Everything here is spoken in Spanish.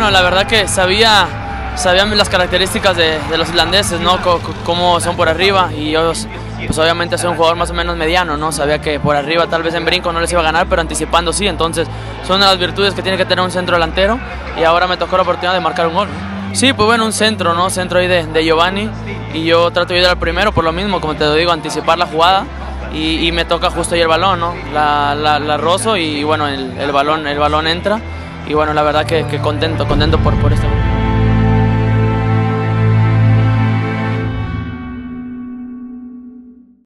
bueno, la verdad que sabía, sabían las características de, los islandeses, ¿no? Cómo son por arriba y yo, pues obviamente soy un jugador más o menos mediano, ¿no? Sabía que por arriba tal vez en brinco no les iba a ganar, pero anticipando sí, entonces son de las virtudes que tiene que tener un centro delantero y ahora me tocó la oportunidad de marcar un gol. Sí, pues bueno, un centro, ¿no? Centro ahí de, Giovanni y yo trato de ir al primero por lo mismo, como te digo, anticipar la jugada y, me toca justo ahí el balón, ¿no? La, la, rozo y bueno, el, balón, el balón entra y bueno, la verdad que, contento, contento por, por este